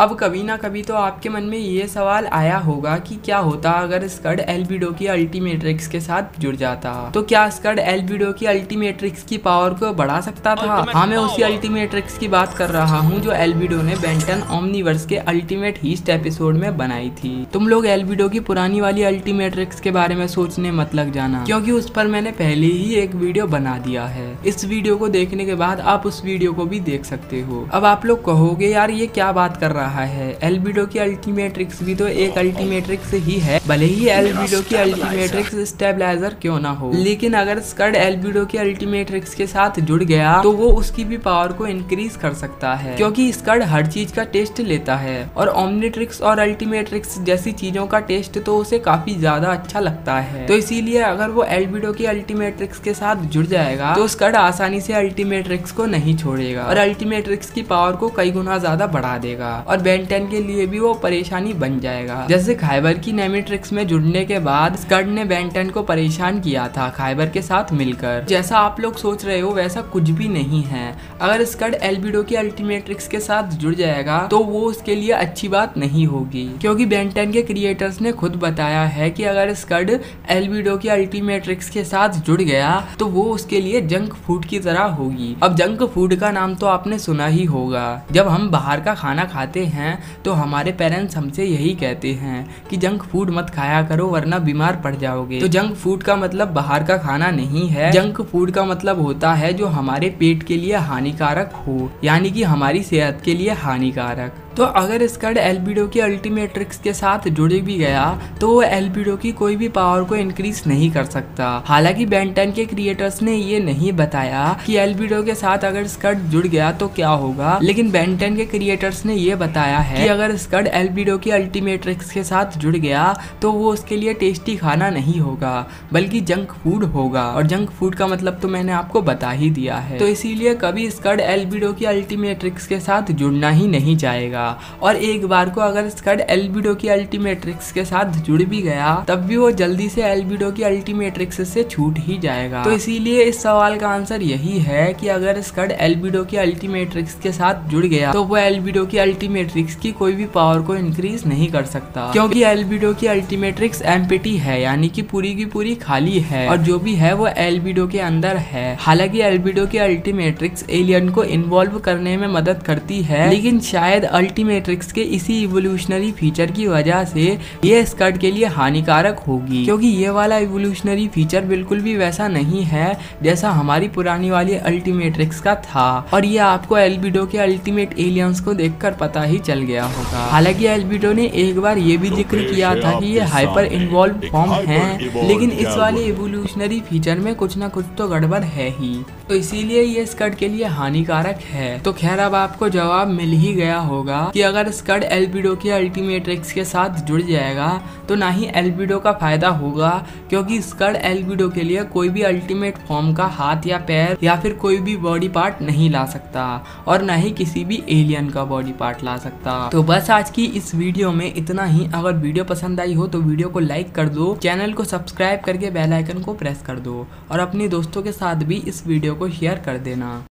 अब कभी ना कभी तो आपके मन में ये सवाल आया होगा कि क्या होता अगर स्कर्ड एलबीडो की अल्टीमेट्रिक्स के साथ जुड़ जाता? तो क्या स्कर्ड एलबीडो की अल्टीमेट्रिक्स की पावर को बढ़ा सकता था? हाँ मैं उसी अल्टीमेट्रिक्स की बात कर रहा हूँ जो एलबीडो ने बेंटन ओमनीवर्स के अल्टीमेट हीस्ट एपिसोड में बनाई थी। तुम लोग एलबीडो की पुरानी वाली अल्टीमेट्रिक्स के बारे में सोचने मत लग जाना क्योंकि उस पर मैंने पहले ही एक वीडियो बना दिया है। इस वीडियो को देखने के बाद आप उस वीडियो को भी देख सकते हो। अब आप लोग कहोगे यार ये क्या बात कर रहा रहा है। एलबीडो की अल्टीमेट्रिक्स भी तो एक अल्टीमेट्रिक्स ही है। भले ही एलबीडो की अल्टीमेट्रिक्स स्टेबलाइजर क्यों ना हो। लेकिन अगर स्कड एलबीडो की अल्टीमेट्रिक्स के साथ जुड़ गया तो वो उसकी भी पावर को इंक्रीज कर सकता है। क्योंकि स्कड हर चीज़ का टेस्ट लेता है। और ओमनीट्रिक्स और अल्टीमेट्रिक्स जैसी चीज़ों का टेस्ट तो उसे काफ़ी ज़्यादा अच्छा लगता है। तो इसीलिए अगर वो एलबीडो की अल्टीमेट्रिक्स के साथ जुड़ जाएगा तो स्कड आसानी से अल्टीमेट्रिक्स को नहीं छोड़ेगा। और अल्टीमेट्रिक्स की पावर को कई गुना ज़्यादा बढ़ा देगा। और बेन टेन के लिए भी वो परेशानी बन जाएगा। जैसे खाइबर की नेमिट्रिक्स में जुड़ने के बाद स्कड ने बेंटन को परेशान किया था, खाइबर के साथ मिलकर। जैसा आप लोग सोच रहे हो, वैसा कुछ भी नहीं है। अगर स्कड एलबीडो की अल्टीमेट्रिक्स के साथ जुड़ जाएगा तो वो उसके लिए अच्छी बात नहीं होगी। क्योंकि बेंटन के क्रिएटर्स ने खुद बताया है कि अगर स्कड एलबीडो की अल्टीमेट्रिक्स के साथ जुड़ गया तो वो उसके लिए जंक फ़ूड की तरह होगी। अब जंक फ़ूड का नाम तो आपने सुना ही होगा। जब हम बाहर का खाना खाते हैं तो हमारे पेरेंट्स हमसे यही कहते हैं कि जंक फ़ूड मत खाया करो, वरना बीमार पड़ जाओगे। तो जंक फ़ूड का मतलब बाहर का खाना नहीं है। जंक फ़ूड का मतलब होता है जो हमारे पेट के लिए हानिकारक हो, यानी कि हमारी सेहत के लिए हानिकारक। तो अगर स्कड एलबीडो की अल्टीमेट्रिक्स के साथ जुड़ भी गया तो वो एलबीडो की कोई भी पावर को इंक्रीज नहीं कर सकता। हालाँकि बेंटन के क्रिएटर्स ने ये नहीं बताया कि एलबीडो के साथ अगर स्कड जुड़ गया तो क्या होगा, लेकिन बेंटन के क्रिएटर्स ने ये बताया है कि अगर स्कड एलबीडो की अल्टीमेट्रिक्स के साथ जुड़ गया तो वो उसके लिए टेस्टी खाना नहीं होगा, बल्कि जंक फ़ूड होगा। और जंक फ़ूड का मतलब तो मैंने आपको बता ही दिया है। तो इसीलिए कभी स्कड एलबीडो की अल्टीमेट्रिक्स के साथ जुड़ना ही नहीं चाहेगा और एक बार को अगर स्कड एलबीडो की अल्टीमेट्रिक्स के साथ जुड़ भी गया, तब भी वो जल्दी से एलबीडो की अल्टीमेट्रिक्स से छूट ही जाएगा। तो इसीलिए इस सवाल का आंसर यही है कि अगर स्कड एलबीडो की अल्टीमेट्रिक्स के साथ जुड़ गया तो वो एलबीडो की अल्टीमेट्रिक्स की कोई भी पावर को इंक्रीज नहीं कर सकता। क्योंकि एलबीडो की अल्टीमेट्रिक्स एम्पिटी है, यानी कि पूरी की पूरी खाली है। और जो भी है वो एलबीडो के अंदर है। हालाँकि एलबीडो की अल्टीमेट्रिक्स एलियन को इन्वॉल्व करने में मदद करती है, लेकिन शायद अल्टीमेट्रिक्स के इसी इवोल्यूशनरी फीचर की वजह से ये स्कर्ट के लिए हानिकारक होगी। क्योंकि ये वाला इवोल्यूशनरी फीचर बिल्कुल भी वैसा नहीं है जैसा हमारी पुरानी वाली अल्टीमेट्रिक्स का था। और ये आपको एलबीडो के अल्टीमेट एलियंस को देखकर पता ही चल गया होगा। हालाँकि एल्बिडो ने एक बार ये भी ज़िक्र किया था कि ये हाइपर इन्वॉल्व फॉर्म है लेकिन इस वाले एवोल्यूशनरी फीचर में कुछ ना कुछ तो गड़बड़ है ही। तो इसीलिए ये स्कर्ट के लिए हानिकारक है। तो खैर, अब आपको जवाब मिल ही गया होगा कि अगर स्कड एल्बिडो के अल्टीमेट्रिक्स के साथ जुड़ जाएगा तो ना ही एल्बिडो का फ़ायदा होगा, क्योंकि स्कड एल्बिडो के लिए कोई भी अल्टीमेट फॉर्म का हाथ या पैर या फिर कोई भी बॉडी पार्ट नहीं ला सकता, और ना ही किसी भी एलियन का बॉडी पार्ट ला सकता। तो बस आज की इस वीडियो में इतना ही। अगर वीडियो पसंद आई हो तो वीडियो को लाइक कर दो, चैनल को सब्सक्राइब करके बेल आइकन को प्रेस कर दो, और अपने दोस्तों के साथ भी इस वीडियो को शेयर कर देना।